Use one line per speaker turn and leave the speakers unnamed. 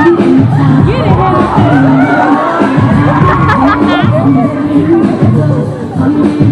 Get it,